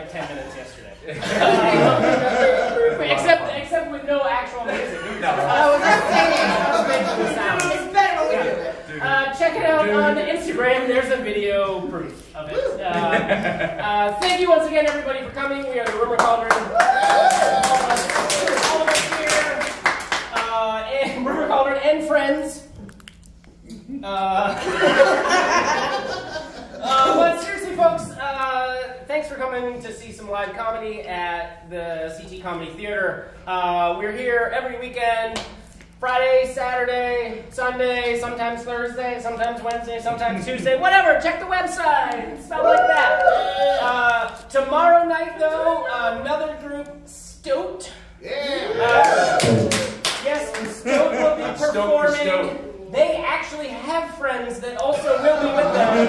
like 10 minutes yesterday. except, except with no actual music. No. Uh, with just singing, just making sounds. It's better when we do it. Uh, check it out on Instagram. There's a video proof of it. Uh, uh, thank you once again, everybody, for coming. We are the Rumour Cauldron. All of us here, uh, and Rumour Cauldron and friends. thanks for coming to see some live comedy at the CT Comedy Theater. Uh, we're here every weekend. Friday, Saturday, Sunday, sometimes Thursday, sometimes Wednesday, sometimes Tuesday, whatever. Check the website, stuff like that. Uh, tomorrow night, though, another group, Stoat. Uh, yes, Stoat will be Stoked for performing. They actually have friends that also will be with them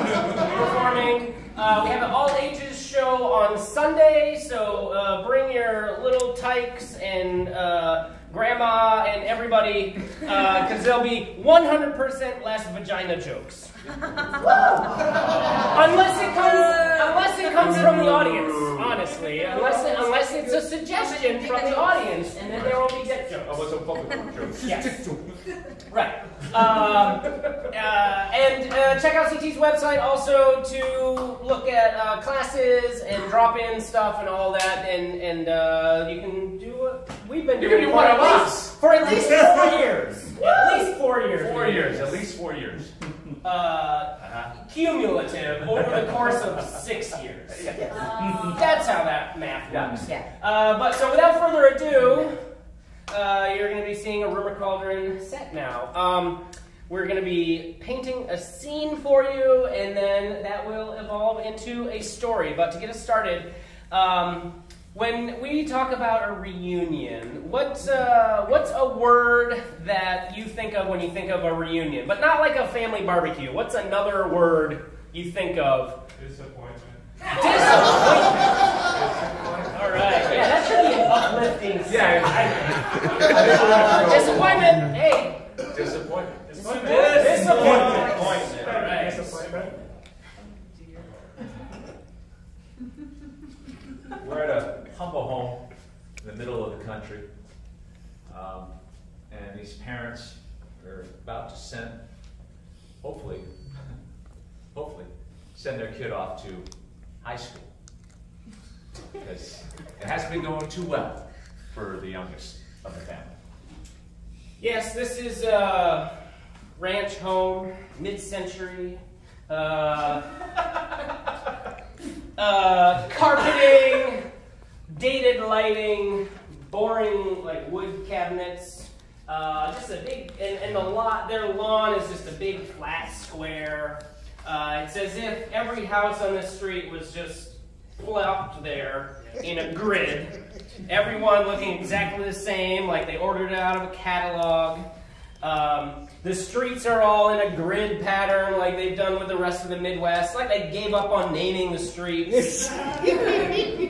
performing. Uh, we have an all ages show on Sunday, so uh, bring your little tykes and uh, grandma and everybody, because there'll be 100% less vagina jokes. Unless it comes, unless it comes from the audience, honestly. Unless, it, unless it's a suggestion from the audience, and then there will be dick jokes. I was a public joke. Yes. Right. Um, uh, and uh, check out CT's website also to look at uh, classes and drop-in stuff and all that. And and uh, you can do what we've been You doing can be for one at of least- us. for at least four years. At least four years. Four years, at least four years. Uh, Uh-huh. cumulative over the course of six years. That's how that math works. Yeah. Uh, but so without further ado, uh, you're going to be seeing a Rumour Cauldron set now. Um, we're going to be painting a scene for you, and then that will evolve into a story. But to get us started, um, when we talk about a reunion, what's uh, what's a word that you think of when you think of a reunion? But not like a family barbecue. What's another word you think of? Disappointment. Disappointment. All right. Yeah, that should be an uplifting. Yeah. Uh, disappointment. Hey. Disappointment. Disappointment. Disappointment. Disappointment. All right. Disappointment. We're at a humble home in the middle of the country. Um, and these parents are about to send, hopefully, hopefully, send their kid off to high school. Because it hasn't been going too well for the youngest of the family. Yes, this is a ranch home, mid-century. Uh, uh, carpeting, dated lighting, boring like wood cabinets. Uh, just a big, and, and the lot, their lawn is just a big flat square. Uh, it's as if every house on this street was just plopped there in a grid. Everyone looking exactly the same, like they ordered it out of a catalog. Um, the streets are all in a grid pattern, like they've done with the rest of the Midwest. Like they gave up on naming the streets.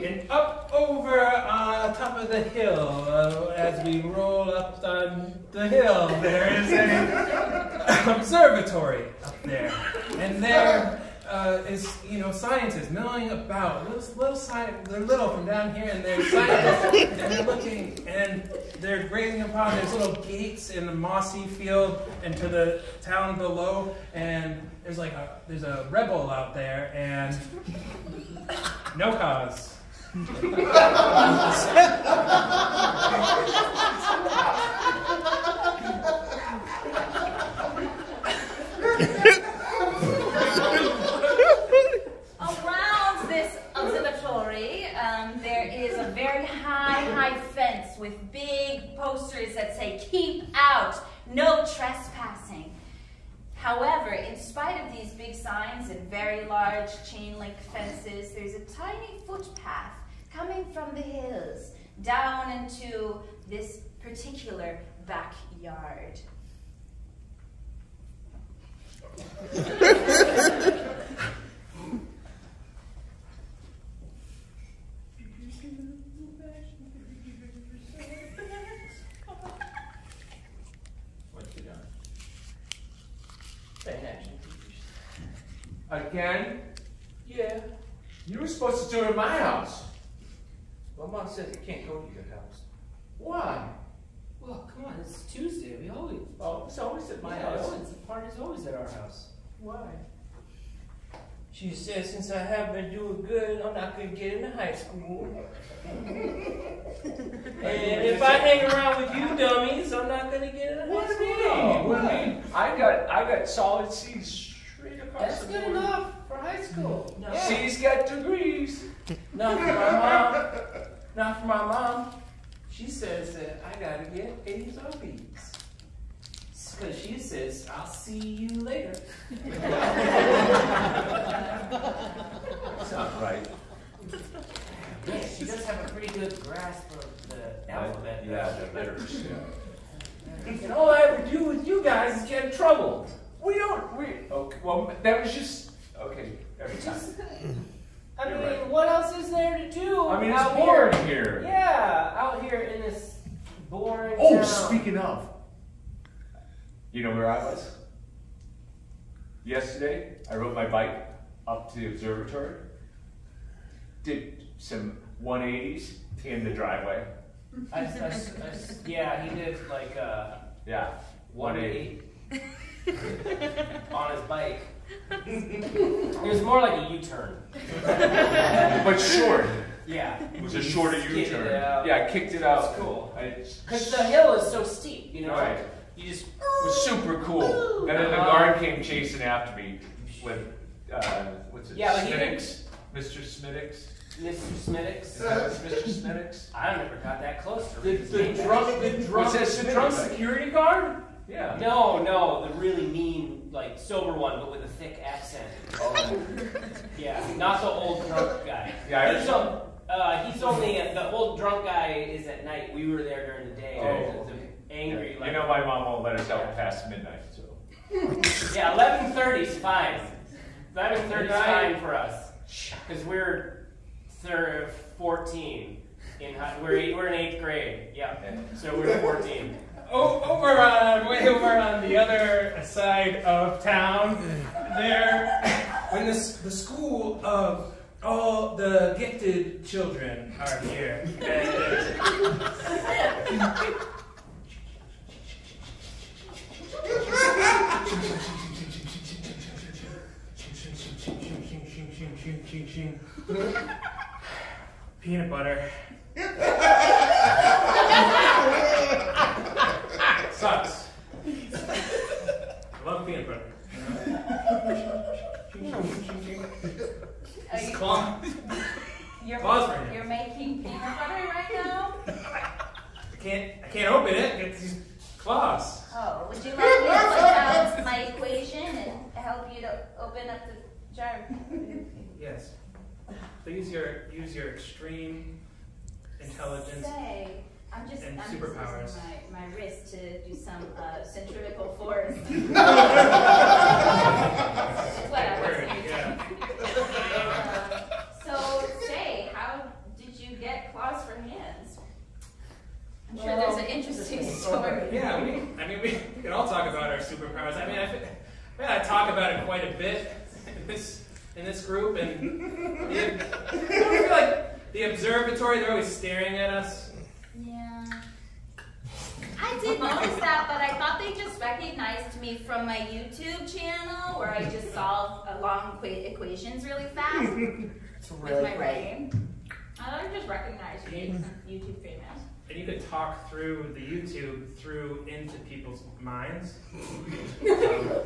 And up over uh, top of the hill, uh, as we roll up on the hill, there is an observatory there, and there uh, is you know scientists milling about. Little, little they're little from down here, and they're scientists, and they're looking, and they're grazing upon. There's little gates in the mossy field into the town below, and there's like a there's a rebel out there, and no cause. Around this observatory, um, there is a very high, high fence with big posters that say, keep out, no trespassing. However, in spite of these big signs and very large chain link fences, there's a tiny footpath coming from the hills down into this particular backyard. What you done? Again? Yeah. You were supposed to do it in my house. says he can't go to your house. Why? Well, come on, it's Tuesday. We always. Oh, it's always at my yeah, house. always- the party's always at our house. Why? She says, since I haven't been doing good, I'm not going to get into high school. and if I hang around with you dummies, I'm not going to get into high school. What do you mean? I got I got solid C's straight across That's the good enough for high school. No. C's got degrees. Not for my mom. Not for my mom. She says that I gotta get A's or B's. Because she says, I'll see you later. That's not right. Yeah, she does have a pretty good grasp of the alphabet. Yeah, the letters. Yeah. And all I ever do with you guys is get in trouble. We don't. We okay. Well, that was just okay. Every time. I mean, right. what else is there to do? I mean, it's out boring Here? here. Yeah, out here in this boring Oh, town. speaking of, you know where I was? Yesterday, I rode my bike up to the observatory, did some 180s in the driveway. I, I, I, yeah, he did like uh, Yeah, 180. 180 on his bike. It was more like a U-turn. but short. Yeah. It was a shorter U-turn. Yeah, I kicked it out. That's cool. Because the hill is so steep, you know. Right. You just. It was super cool. And then the guard came chasing after me with, uh, what's it, Yeah, Smittix? Mr. Smittix? Mr. Smittix. Mr. Smittix? I never got that close to The, the drunk, the drunk, that the drunk security guard? Yeah. No, no, the really mean, like sober one, but with a thick accent. Oh. Yeah, not the old drunk guy. Yeah, he's, heard uh, he's only the old drunk guy is at night. We were there during the day. Oh. The- the angry, You like know my mom won't let us out past midnight, so. yeah, eleven thirty is fine. Eleven thirty is fine for us because we're thir- fourteen. In high, we're eight, we're in eighth grade. Yeah, so we're fourteen. Oh, over on, way over on the other side of town, there, when the, the school of all the gifted children are here. Peanut butter. Sucks. I love peanut butter. Are you, Claw. you're, Pause him. you're making peanut butter right now? I can't. I can't open it. Get these claws. Oh, would you like me to put out my equation and help you to open up the jar? Yes. Please your use your extreme intelligence. Say, I'm just, and I'm just superpowers. using my, my wrist to do some uh, centrifugal force. what I was Word, saying. yeah. Uh, so, say, how did you get claws for hands? I'm sure there's an interesting story. Yeah, we, I mean, we, we can all talk about our superpowers. I mean, I, feel- I, mean, I talk about it quite a bit in this in this group, and the, I feel like the observatory, they're always staring at us. Yeah. I did notice that, but I thought they just recognized me from my YouTube channel where I just solve uh, long equa- equations really fast It's with really my great. brain. I thought they just recognized me. YouTube famous. And you could talk through the YouTube through into people's minds.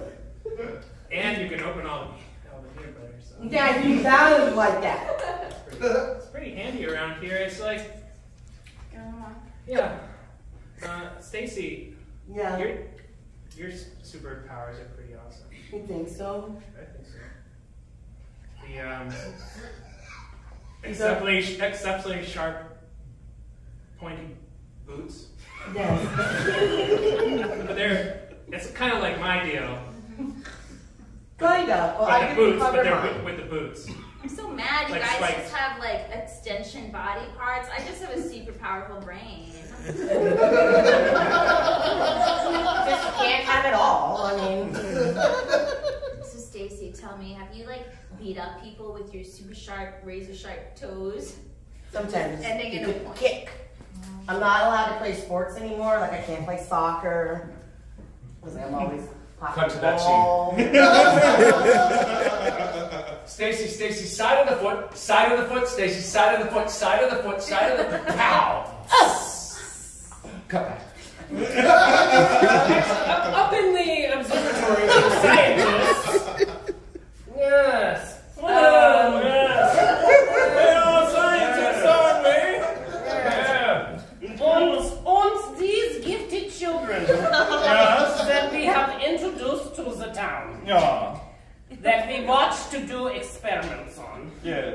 Um, and you can open all the, all the peanut butter. So Yeah, you sounded like that. it's, pretty, it's pretty handy around here. It's like, yeah. Uh, Stacy, Yeah, your your s- superpowers are pretty awesome. you think so? I think so. The um, exceptionally exceptionally sharp, pointy boots. Yes. But they're it's kind of like my deal. Kind of. Well, with I the boots, but they're with, with the boots. I'm so mad you Like guys spikes. just have like extension body parts. I just have a super powerful brain. Just can't have it all. I mean, So Stacy, tell me, have you like beat up people with your super sharp, razor sharp toes? Sometimes And you in a point. kick. I'm not allowed to play sports anymore. Like I can't play soccer because I'm always Cut to that ball. Stacy, Stacy, side of the foot, side of the foot, Stacy, side of the foot, side of the foot, side of the foot. pow. Cut back. Up in the observatory with the scientists. Yes. Oh, Um, yes. Well, scientists, aren't we? yeah. Und these gifted children Yes. that we have introduced to the town, Yeah. that we watch to do experiments on. Yeah.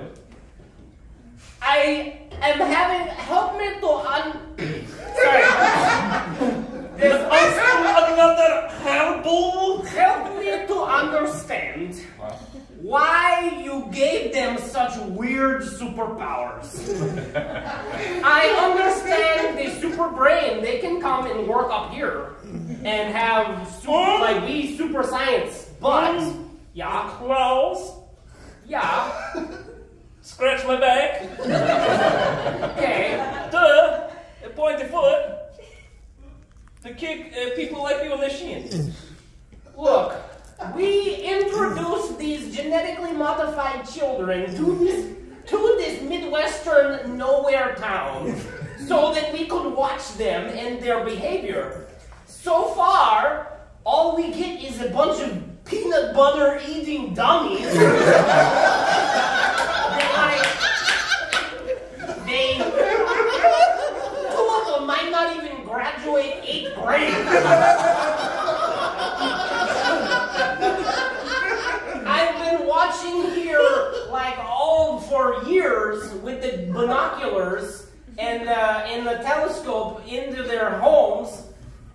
I am having help me to un. Sorry. There's also another helpful. help me to understand why you gave them such weird superpowers. I understand the super brain. They can come and work up here and have super, like we super science. But yeah, Claws. yeah, Scratch my back. okay. Duh. A pointy foot. To kick uh, people like you in the shin. Look, we introduced these genetically modified children to this to this midwestern nowhere town so that we could watch them and their behavior. So far, all we get is a bunch of peanut butter eating dummies. they of them might not even graduate eighth grade. I've been watching here like all for years with the binoculars and uh, and the telescope into their homes,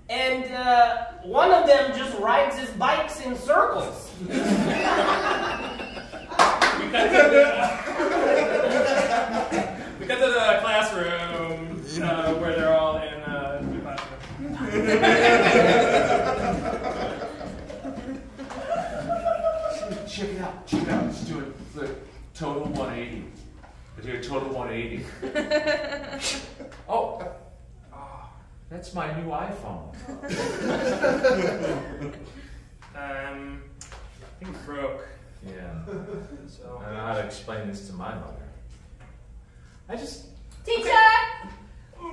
and uh, one of them just rides his bikes in circles. Because of the, because of the classroom uh, where they're all in uh, the classroom. Check it out, check it out. Let's do it. The total 180. Let's do a total 180. oh, oh, that's my new iPhone. Um, I think it's broke. Yeah. So. I don't know how to explain this to my mother. I just. Teacher!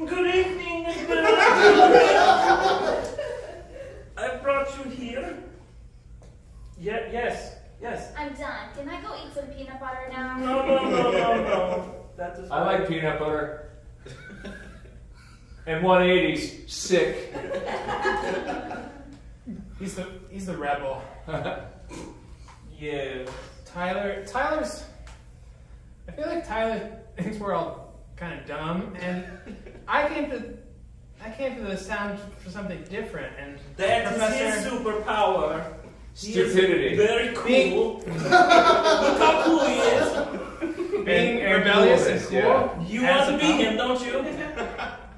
Good evening, I brought you here. Yeah, yes, yes. I'm done. Can I go eat some peanut butter now? No, no, no, no, no. That is I like peanut butter. and 180s, sick. He's the he's the rebel. Yeah. Tyler Tyler's I feel like Tyler thinks we're all kind of dumb and I came to I came to the sound for something different and That is Professor his superpower. He is Stupidity. Very cool. Look how cool he is. being and rebellious and cool. yeah. You want to a be him, don't you?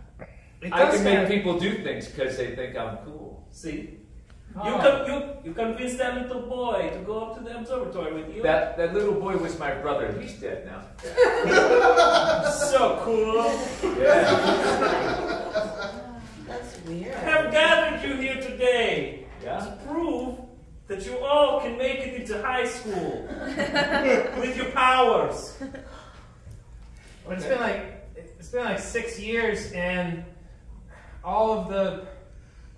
It I can make kinda- people do things because they think I'm cool. See? Oh. You, ah. con- you, you convinced that little boy to go up to the observatory with you. That that little boy was my brother. He's dead now. so cool. Yeah. That's weird. I have gathered you here today Yeah. to prove that you all can make it into high school with your powers. But it's been like it's been like six years, and all of the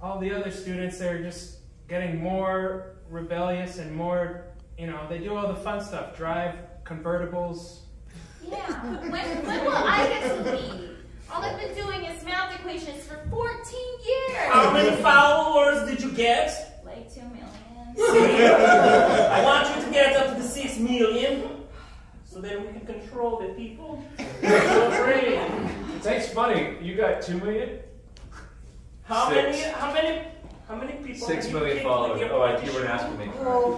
all the other students they're just getting more rebellious and more. You know, they do all the fun stuff, drive convertibles. Yeah. When, when will I get to leave? All I've been doing is math equations for 14 years. How many followers did you get? Like 2 million. I want you to get up to the six million so that we can control the people. Your brain. That's funny. You got two million. How Six. many? How many? How many people? Six have million kicked followers. Oh, I, body you weren't asking me. Well,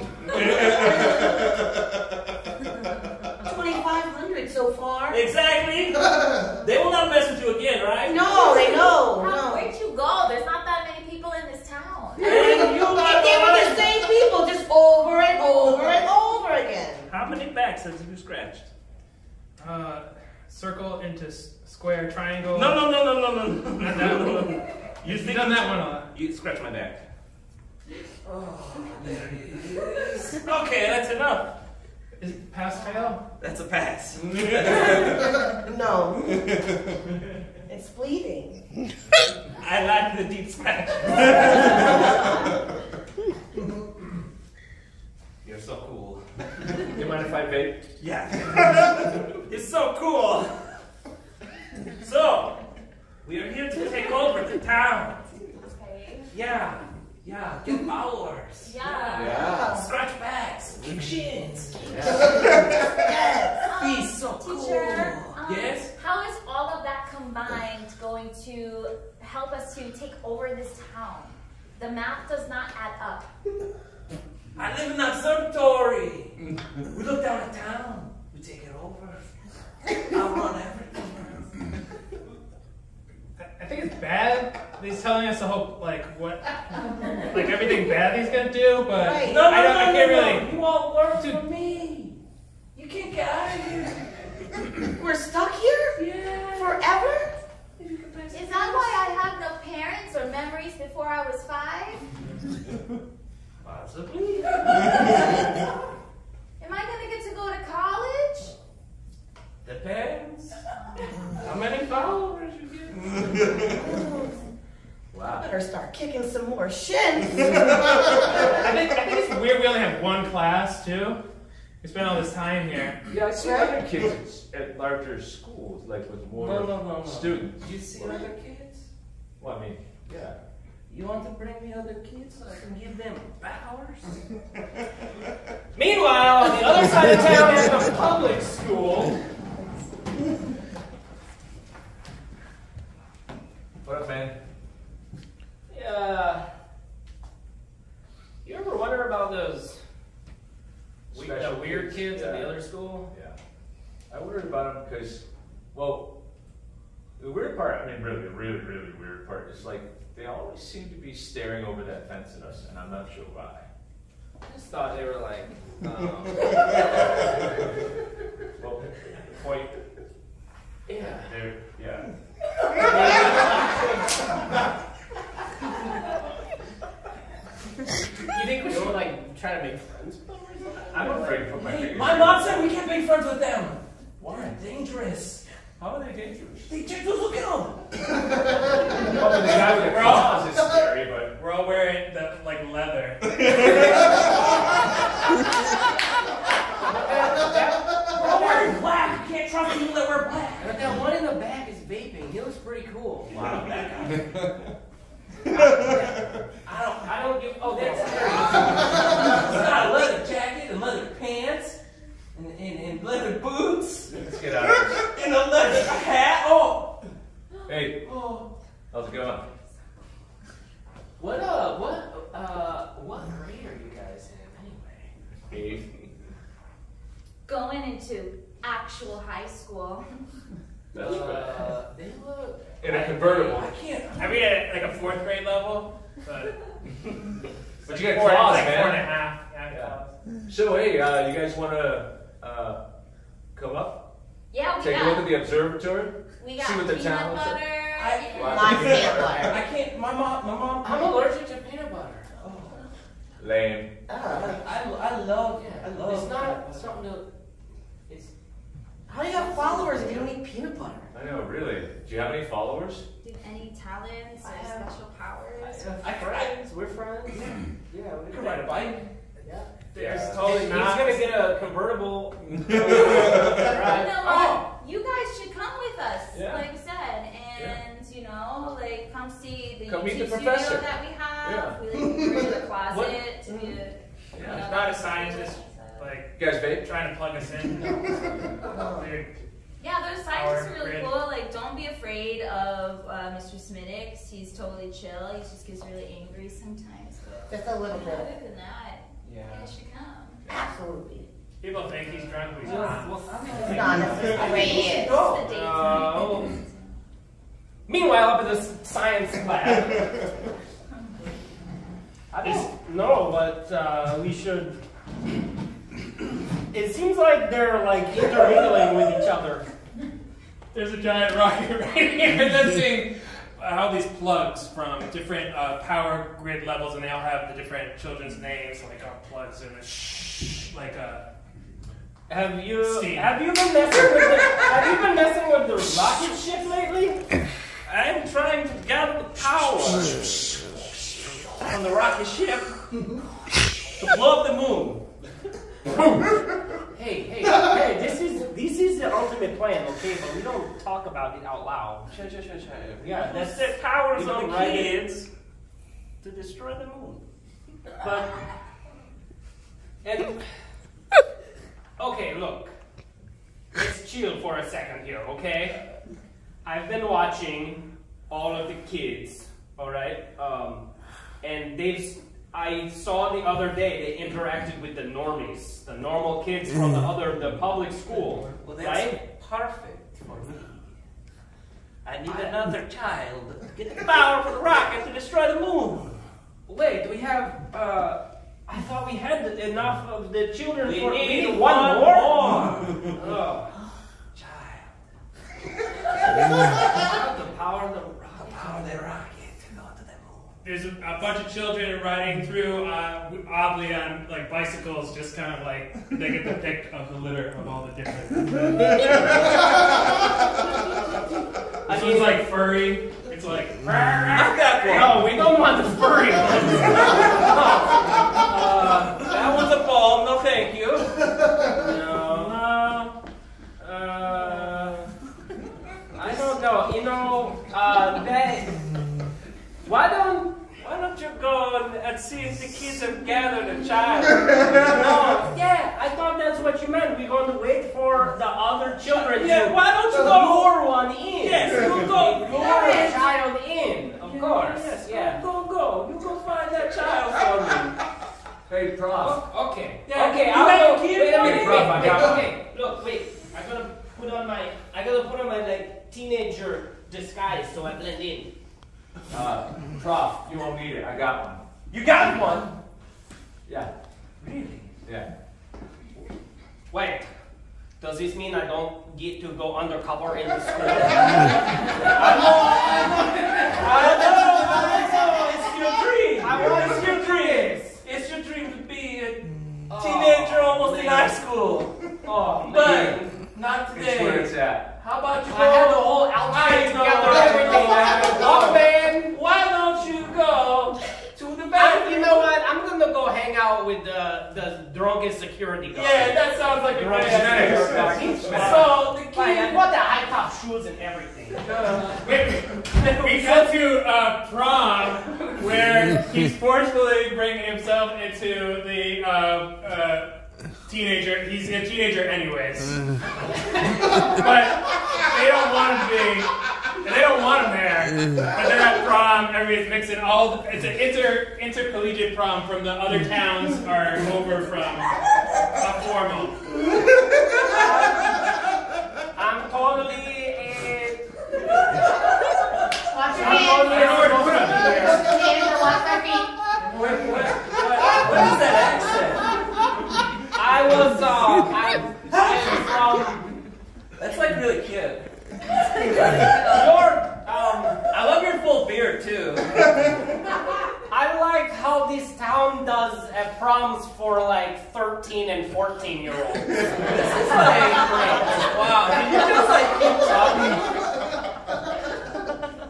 2,500 so far. Exactly. they will not mess with you again, right? No, they know. How, No. where'd you go? There's not that many people in this town. And you are They were the the same people, just over and over and over again. How many backs have you scratched? Uh, circle into square, triangle. No, no, no, no, no, no, no, Not that no, no, one. no. You You've think done that one a lot. You scratch my back. Oh, there it is. Okay, that's enough. Is it pass fail? That's a pass. No. It's bleeding. I like the deep scratch. You're so cool. You mind if I vape? Yeah. it's so cool. So, we are here to take over the town. Okay. Yeah, yeah, get followers. Yeah. Yeah. Scratch backs, kick shins. Yes. Be so cool. Teacher, um, Yes? how is all of that combined going to help us to take over this town? The math does not add up. I live in an observatory. We look down at town. We take it over. I run everything. I- I think it's bad. that He's telling us to hope like what, like everything bad he's gonna do, but Right. No, no, I, don't, no, I no, can't no. really. You all work Dude. for me. You can't get out of here. We're stuck here Yeah. forever. Is that why I have no parents or memories before I was five? Possibly. Am I gonna get to go to college? Depends. How many followers you get? Wow. Better start kicking some more shins. I think I think it's weird. We only have one class too. We spent all this time here. Yeah, I see other kids at larger schools, like with more No, no, no, no. students. You see other kids? Well, I mean, yeah. You want to bring me other kids so I can give them powers? Meanwhile, on the other side of town at the public school, What up, man? uh, you ever wonder about those we- the Special weird kids at the yeah. other school? Yeah. I worried about them because, well, the weird part, I mean, really, the really, really weird part is like they always seem to be staring over that fence at us, and I'm not sure why. I just thought they were like, um, Well, point, yeah. they're, yeah. You think we should like try to make friends? with them? I'm afraid to put my Hey, fingers. my mom said we can't make friends with them. Why? Dangerous. How are they dangerous? They just look at them. Well, the guy with the We're all- claws is scary, but We're all wearing the like leather. We're all wearing black. You can't trust people that wear black. But that one in the back is vaping. He looks pretty cool. Wow, that guy. I don't. I don't give. Oh, that's. He's got a leather jacket and leather pants and, and, and leather boots let's get out of this. and a leather hat. Oh. Hey, Oh. how's it going? What uh? What uh? What grade are you guys in anyway? Eighth. Going into actual high school. That's bad. Uh, they look. In a convertible. I can't. I read at like a fourth grade level, but But you got four, claws, like man. four and a half. Yeah, Yeah. claws. So hey, uh, you guys want to uh, come up, Yeah, we take a look at the observatory? we got see what the peanut town looks like. butter. I- and- Wow. My peanut butter. I can't. My mom. My mom. I'm allergic to peanut butter. Oh, Lame. Oh. I, I love. Yeah, I love. It's not something to. It's. How do you have followers if you don't eat peanut butter? I know, really. Do you have any followers? Do any talents I or have- special powers? I, I, Friends, we're friends. Yeah, we could ride a bike. Yeah. There's Yeah. totally He's not. gonna get a convertible. You know what? You guys should come with us, Yeah. like I said, and you know, like come see the Come YouTube the studio that we have. Yeah. We like we're in the closet to be. A, Yeah. you know, He's not a scientist. Like You guys babe, trying to plug us in. Weird. Yeah, those scientists are really grid. cool. Like, don't be afraid of uh, Mr. Smittix. He's totally chill. He just gets really angry sometimes. But Just a little bit. other than that, you Yeah. guys should come. Absolutely. People think he's drunk, but he's Well, not. well, It's not necessarily the way it is. It's the dates. Oh. Meanwhile, up in this science lab. I don't know, but uh, we should. It seems like they're like intermingling with each other. there's a giant rocket right here. And then seeing all these plugs from different uh, power grid levels, and they all have the different children's names, like uh, plugs and a shh, like uh, Have you Steve. have you been messing with the have you been messing with the rocket ship lately? I'm trying to gather the power from the rocket ship to blow up the moon. Hey, hey, is the ultimate plan, okay? But we don't talk about it out loud. Sure, sure, sure. Yeah, That's the powers on the kids to destroy the moon. But and okay, look. Let's chill for a second here, okay? I've been watching all of the kids, all right? Um, and they've. I saw the other day they interacted with the normies, the normal kids from the other, the public school, Well, that's right? perfect for me. I need another child to get the power for the rocket to destroy the moon. Wait, do we have. Uh, I thought we had enough of the children We for need one, one more. more. Oh. Child, the power of the the power of the rocket to go to the moon. there's a, a bunch of children riding through uh, oddly on like bicycles, just kind of like they get the pick of the litter of all the different. I This one's like furry. It's like. I got one. No, we don't want the furry ones. Uh, that one's a ball. No, thank you. No. No. Uh, I don't know. You know, uh, that. Why don't. Why don't you go and, and see if the kids have gathered a child? No, yeah, I thought that's what you meant. We're going to wait for the other children Yeah, to why don't you go? lure one in. Yes, you go. Lure a child in, of course. Yes, yeah. Go, go. You go find that child for me. Hey, Prof. Oh, okay. Yeah, okay. I'll have go. a kid Wait a for minute. Wait, I wait, okay. Look, wait. I gotta put on my. I gotta put on my like teenager disguise so I blend in. Uh, Prof, you won't need it. I got one. You got one. Yeah. Really? Yeah. Wait. Does this mean I don't get to go undercover in the school? I know, I know. It's your dream. I it's your dream. It's your dream to be a teenager almost in high school. Oh But man. not It's where today. it's at. How about you go? I had the whole outfit I know. together, everything. I had a Walkman. Why don't you go to the I, you know what? I'm gonna go hang out with the the drunkest security guard. Yeah, that sounds like a great Nice. idea. Nice. So the Like, I kid. want the high top shoes and everything. We cut to uh, prom, where he's forcefully bringing himself into the uh, uh, teenager. He's a teenager, anyways. but they don't want to be. They don't want him there. But they're at prom. Everybody's mixing. All the, it's an inter intercollegiate prom from the other towns are over from a formal. I'm totally a. Watch your I'm hands. totally a supposed to be there. Hands, watch their feet. What, what, what, what is that accent? I was uh, I, I'm from That's like really cute. your um. I love your full beard too. I like how this town does proms for like 13 and 14 year olds. This is like, wow, did you just like keep talking?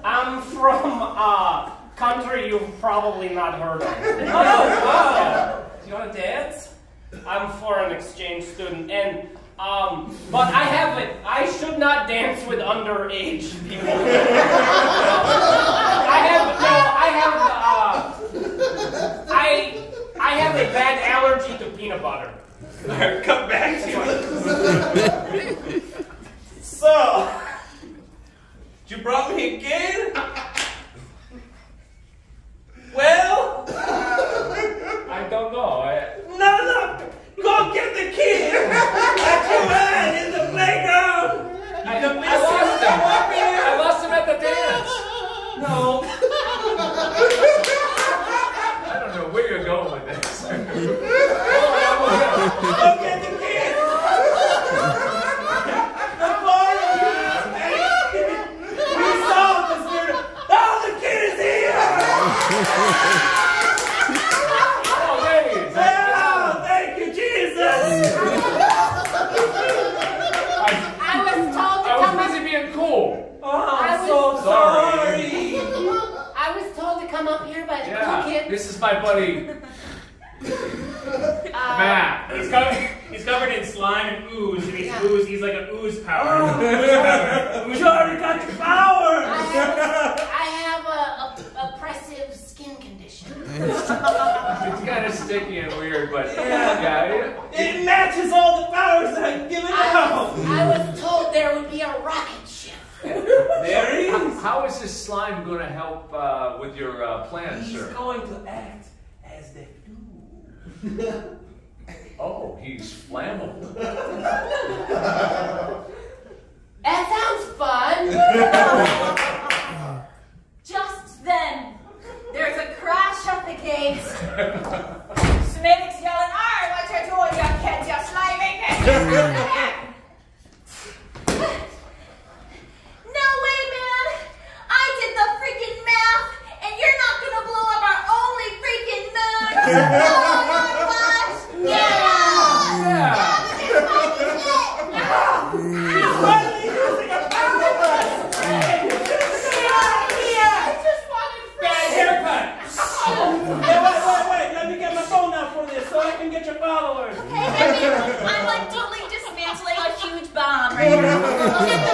I'm from a country you've probably not heard of. Oh, wow. Do you want to dance? I'm foreign exchange student, and um, but I haven't. I should not dance with underage people. I have no. I have uh, I I have a bad allergy to peanut butter. Come back to it. so, you brought me a kid? Well, I don't know. I, no, no, go get the kid that you had in the playground. I, The I missus lost that him. walked in. I lost him at the dance. No, I don't know where you're going with this. go get the kid. The boy is come up here by the Yeah, cool kid? this is my buddy Uh, Matt. He's covered, he's covered in slime and ooze, and he's Yeah. ooze, he's like an ooze power. Oh. ooze already got your powers! I have, I have a, a oppressive skin condition. It's kind of sticky and weird, but yeah, yeah. It matches all the powers that I've given I out! was, I was told there would be a rocket ship. There he How, is! how is this slime going to help uh, with your uh, plans, He's sir? going to act as the flu. Oh, he's flammable. That sounds fun. Just then, there's a crash at the gate. Smittix yelling, Arr, what you doing, you kids, you slimy kids? no way, man. I did the freaking math, and you're not gonna blow up our only freaking moon. no, now.